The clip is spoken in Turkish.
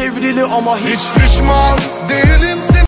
çevrili ama hiç pişman değilim